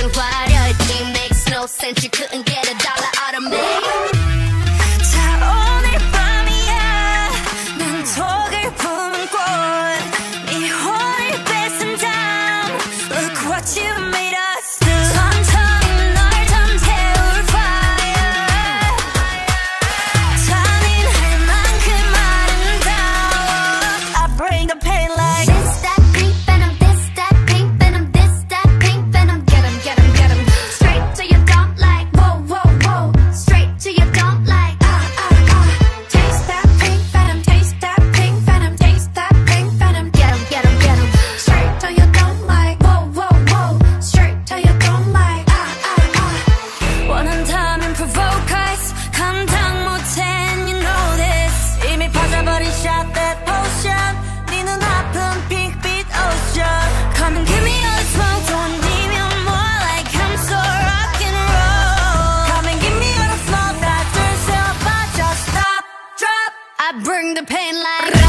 been 화려했지 Makes no sense. You couldn't get a dollar out of me. 자 오늘 밤이야 난 품은 Look what you made I bring the pain like